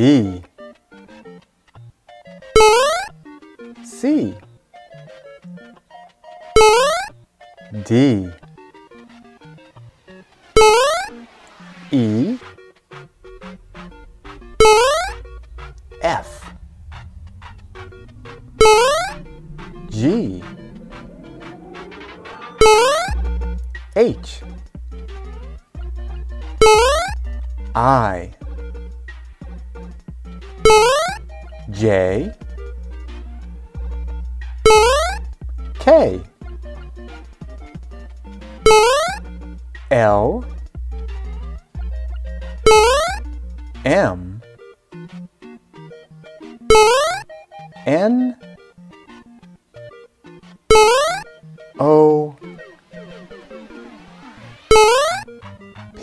B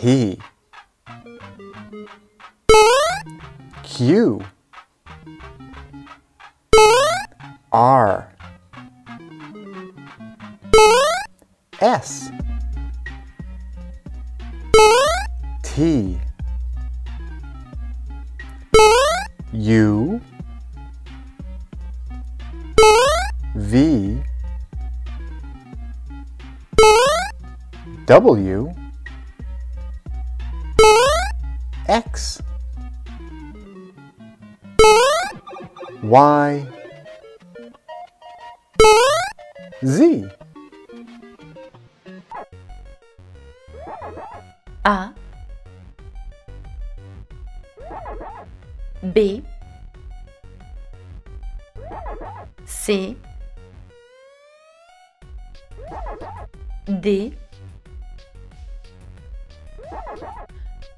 P. Q. R. S. T. U. V. W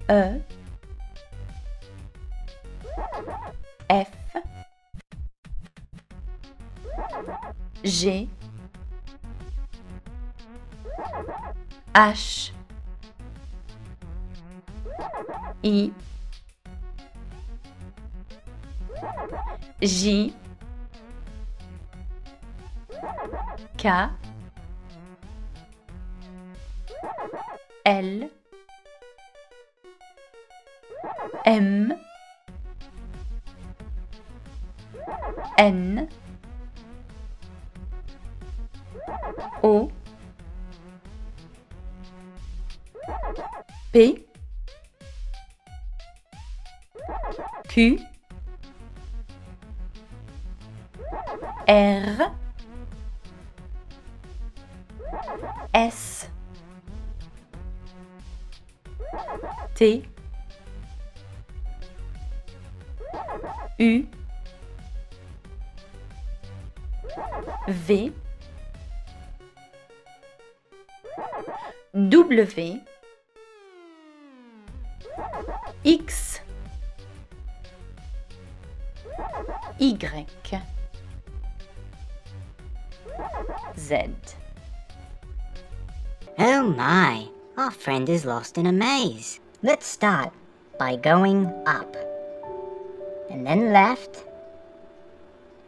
E F G H I J K L N. O. P. Q. R. S. T. U V W X Y Z Oh my, our friend is lost in a maze. Let's start by going up. And then left.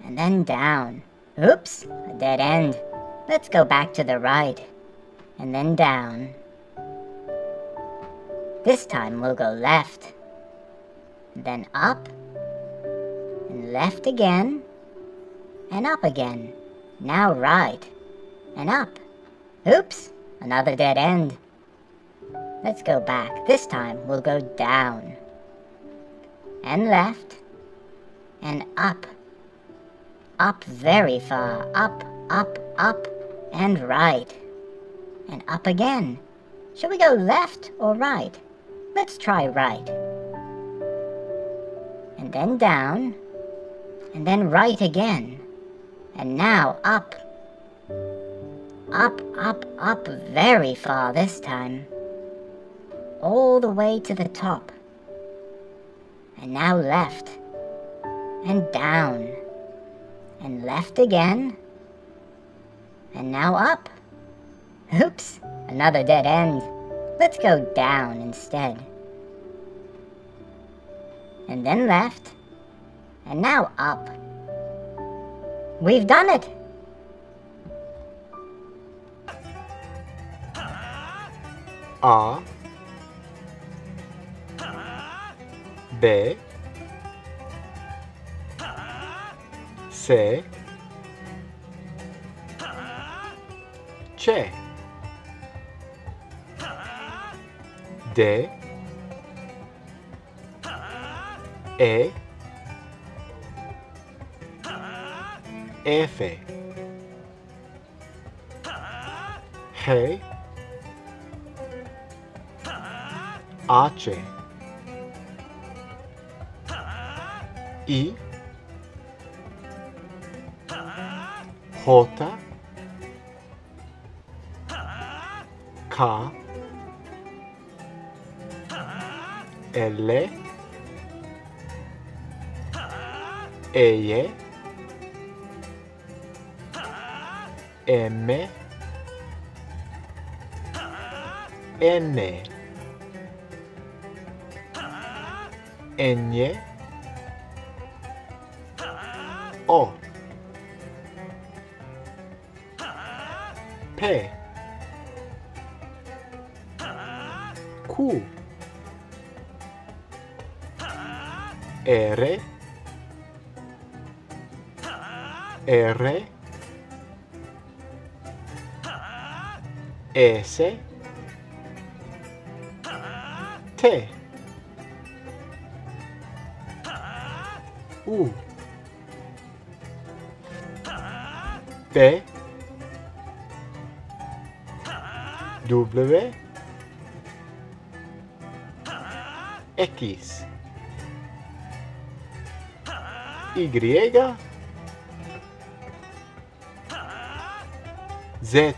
And then down. Oops, a dead end. Let's go back to the right. And then down. This time we'll go left. Then up. And left again. And up again. Now right. And up. Oops, another dead end. Let's go back. This time we'll go down. And left. And up. Up very far. Up, up, up. And right. And up again. Shall we go left or right? Let's try right. And then down. And then right again. And now up. Up, up, up very far this time. All the way to the top. And now left. And down. And left again. And now up. Oops, another dead end. Let's go down instead. And then left. And now up. We've done it! A B C. C D. E. F. G H I J K L E M N Ñ P Q R. R. S. T. U P W. X. Y. Z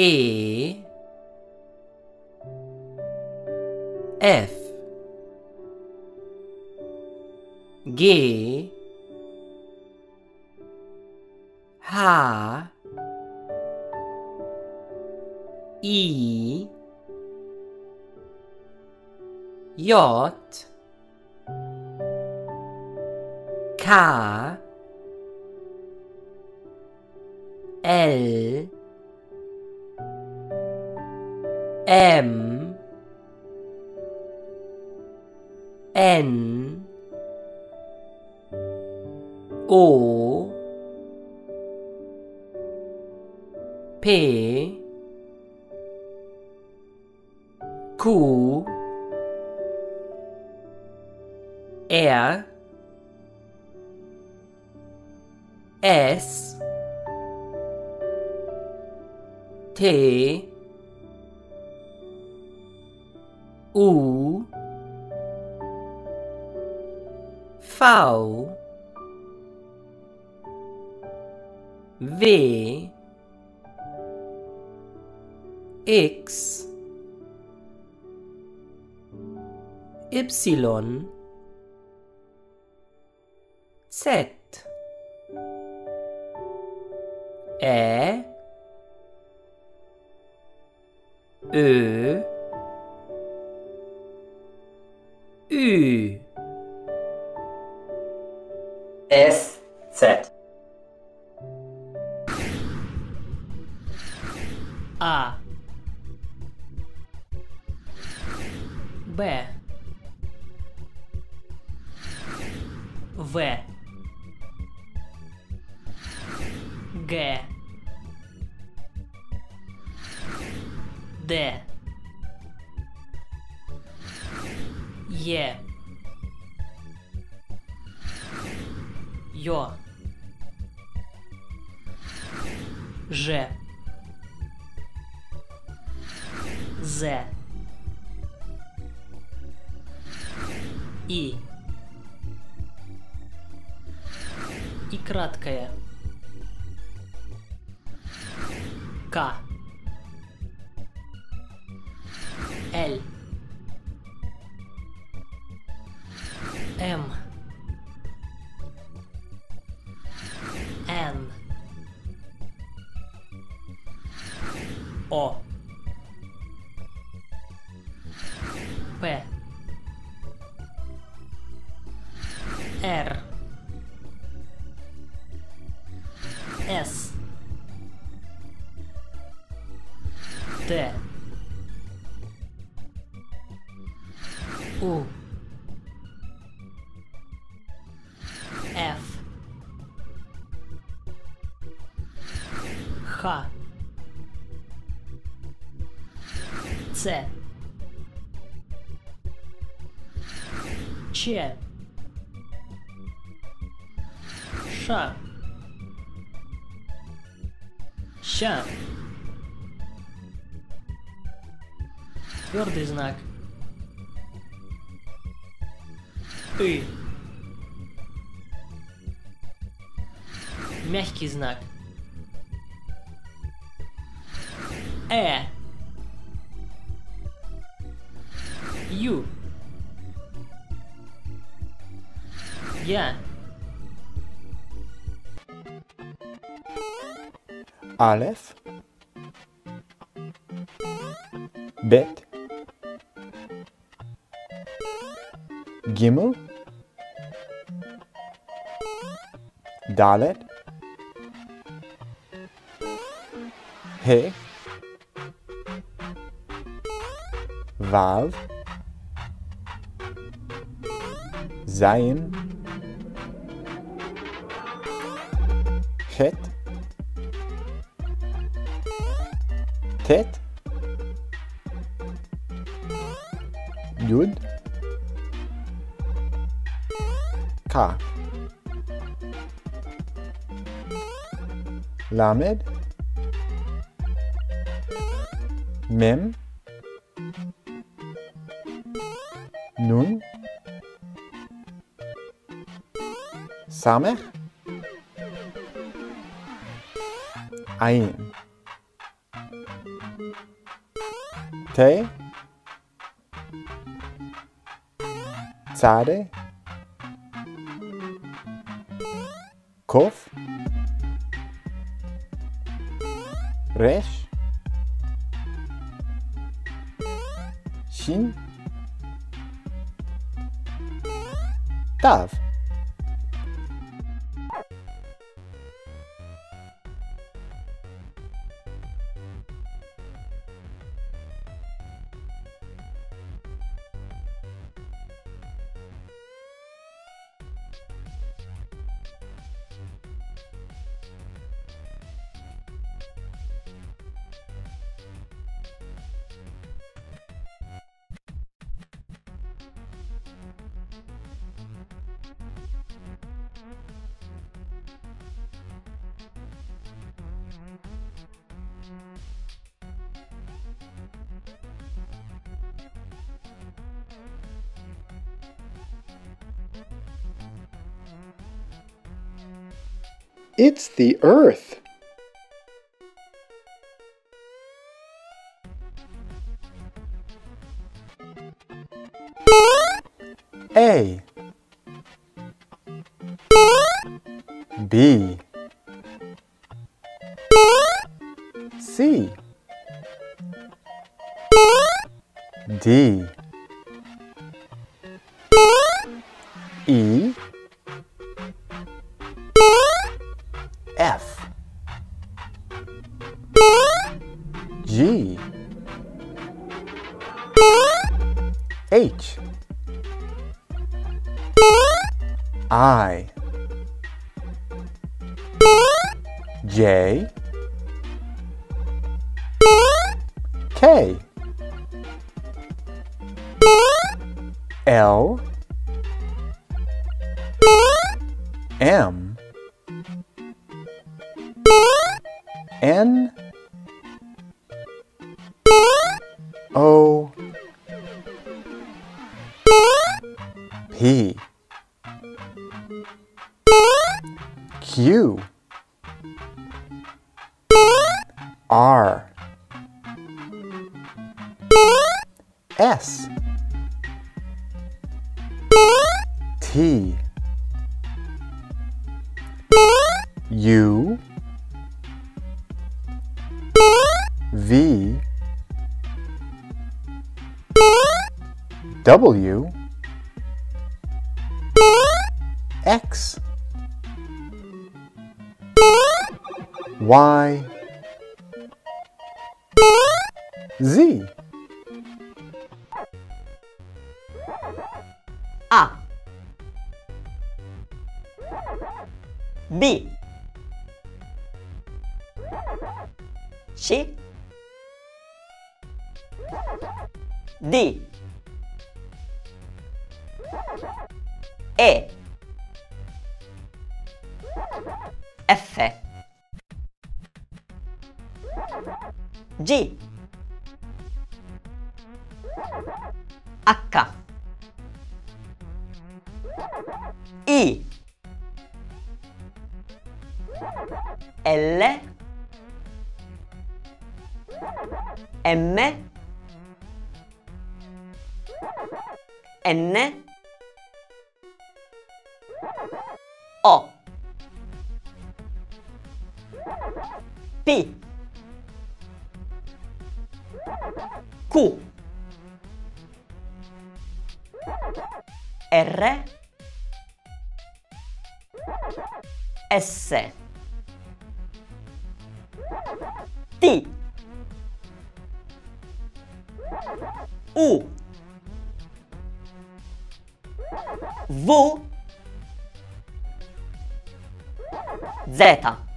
E F G H I J K L M N O P Q R S T U V V X Y Z. Ä Ö Ü S Z A B В. Г. Д. Е. Ё. Ж. З. И. И краткое. К. Л. M. N. O. Х. Ц. Ч. Ш. Ща. Твердый знак. И. Мягкий знак. air. You. Yeah. Aleph. Bet. Gimel. Dalet. Hey. Vav. Zayin. Het. Tet. Yud. Ka. Lamed. Mem. Samech. Ayin. Te. Tzade. Kof. Resh. Shin. Tav. It's the Earth. A. B. C. D. W E. F. G. H. I. L. M. N O. P. Q. R. S. T. U. V Z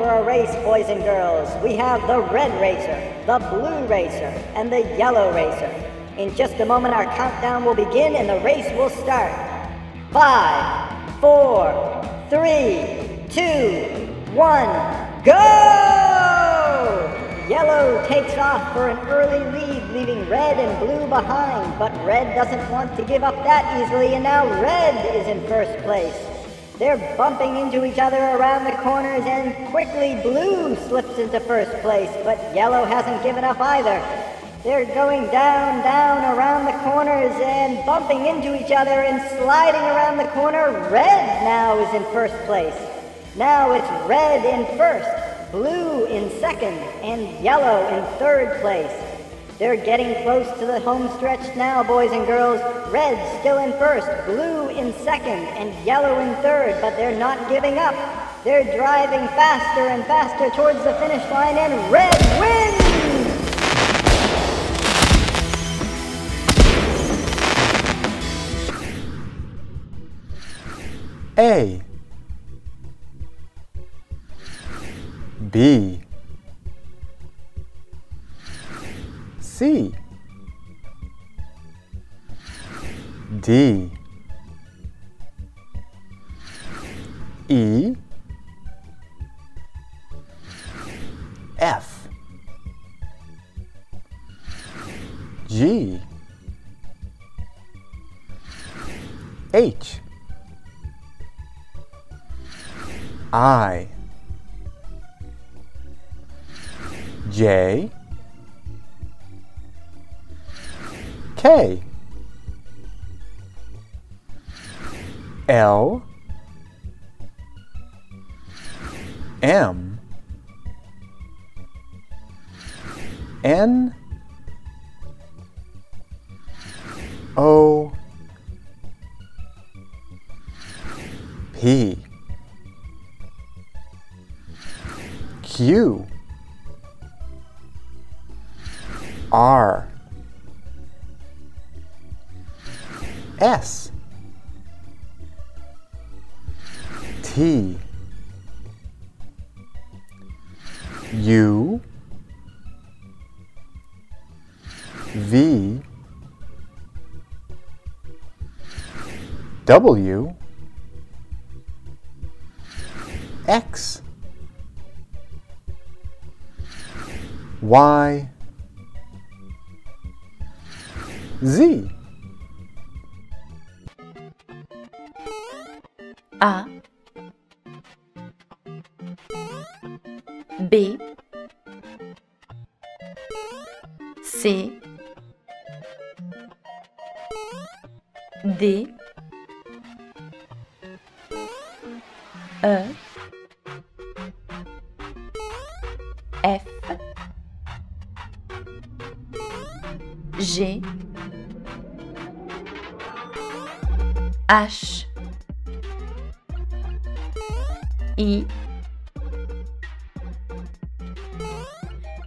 for a race, boys and girls. We have the red racer, the blue racer, and the yellow racer. In just a moment, our countdown will begin and the race will start. Five, four, three, two, one, go! Yellow takes off for an early lead, leaving red and blue behind, but red doesn't want to give up that easily, and now red is in first place. They're bumping into each other around the corners, and quickly blue slips into first place, but yellow hasn't given up either. They're going down, down around the corners and bumping into each other and sliding around the corner. Red now is in first place. Now it's red in first, blue in second, and yellow in third place. They're getting close to the home stretch now, boys and girls. Red still in first, blue in second, and yellow in third, but they're not giving up. They're driving faster and faster towards the finish line, and red wins! A B C. D. E R. S. T. U. V. W. X. Y Z. A. B. C. D. E. F. G H I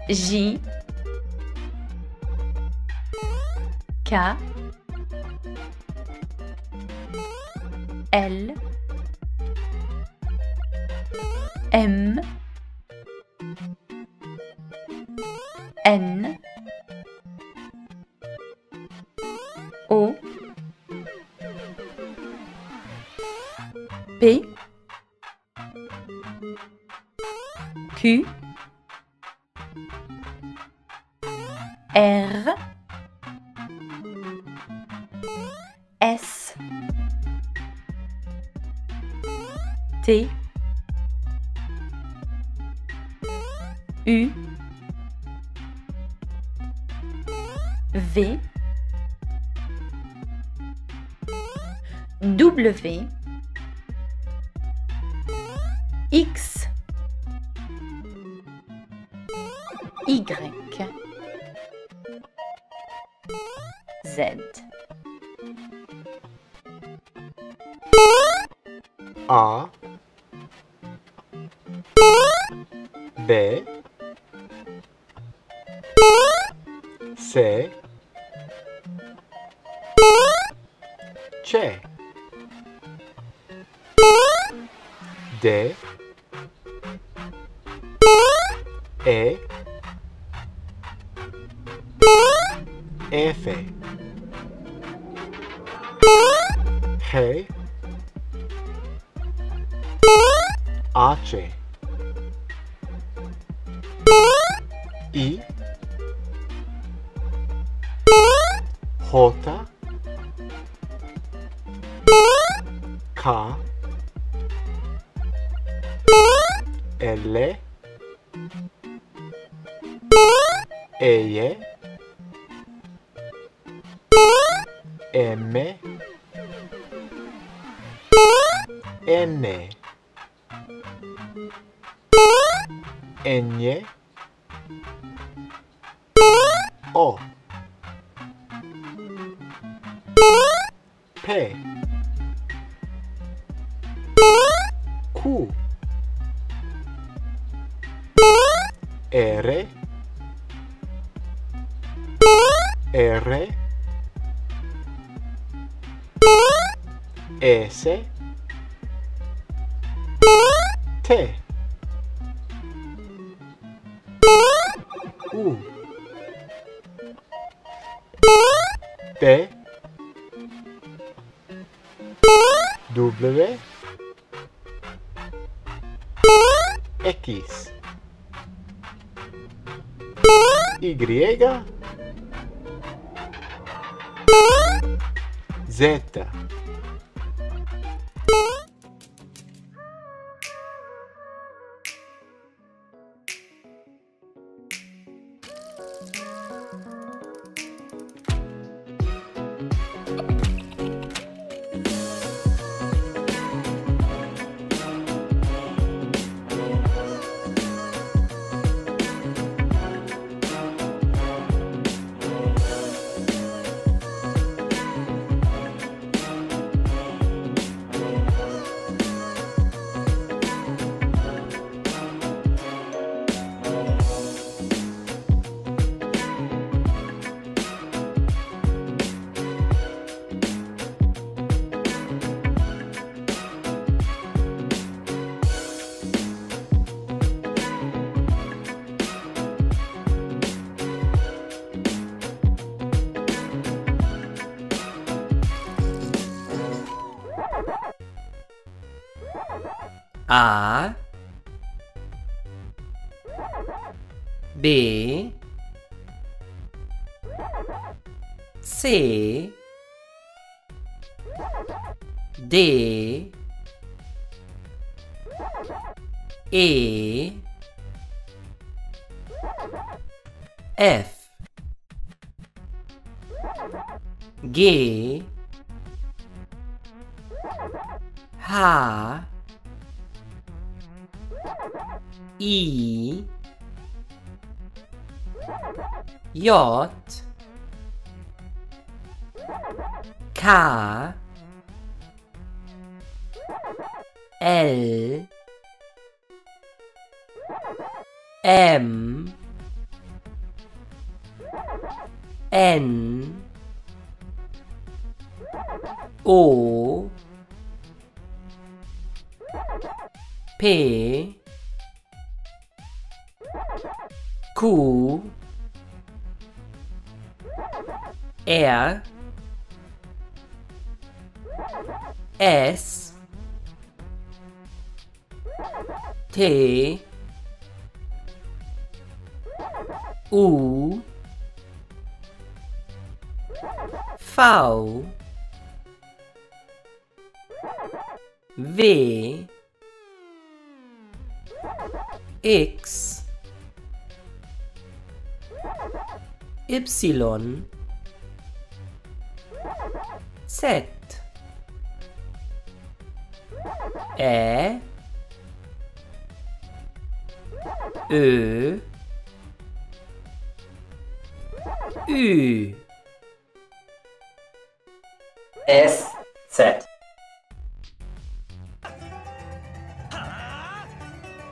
J K L M W X Y Z. A B K L. E M. N. X Y Z A B C D E F. G. H I. J. K. L. M. N. O. P Q R S T U V W X Y Z Ä Ö Ü S Z.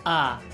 A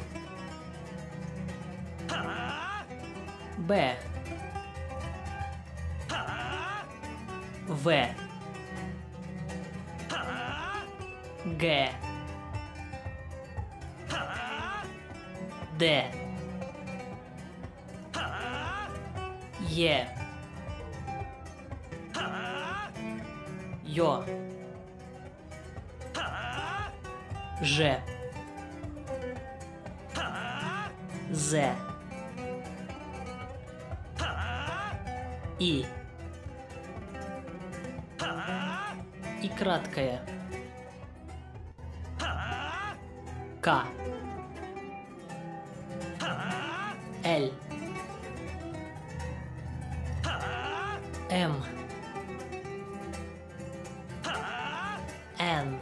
Н.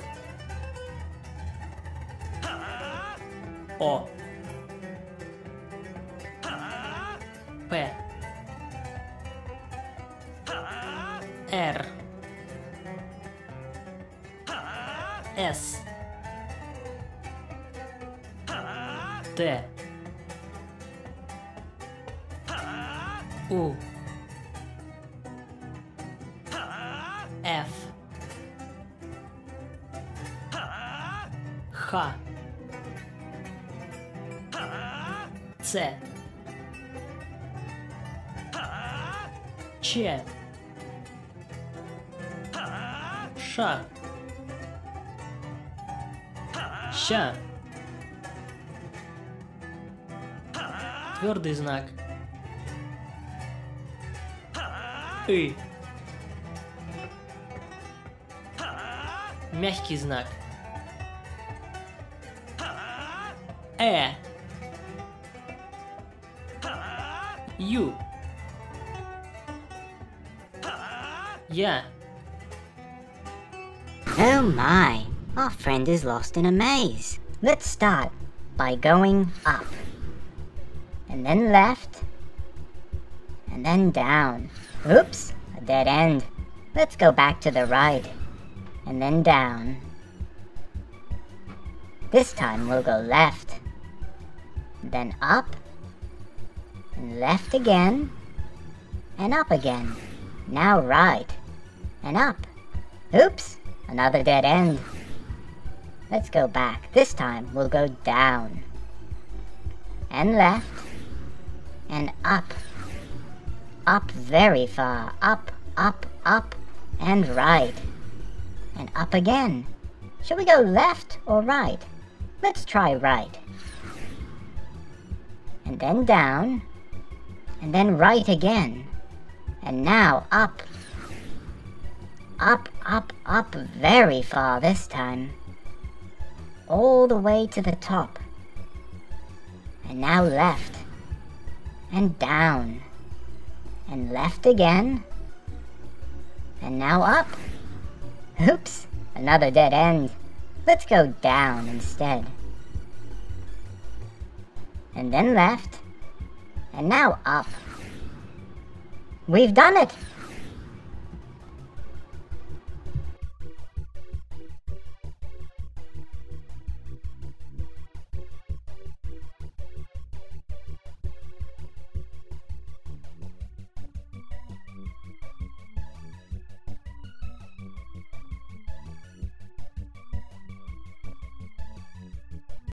О. П. Р. Мягкий знак. Э. Ю. Я. Oh my, our friend is lost in a maze. Let's start by going up, and then left, and then down. Oops, a dead end. Let's go back to the right, and then down. This time we'll go left, then up, and left again, and up again. Now right, and up. Oops, another dead end. Let's go back. This time we'll go down, and left, and up. Up very far. Up, up, up, and right. And up again. Shall we go left or right? Let's try right. And then down. And then right again. And now up. Up, up, up very far this time. All the way to the top. And now left. And down. And left again. And now up. Oops, another dead end. Let's go down instead. And then left. And now up. We've done it!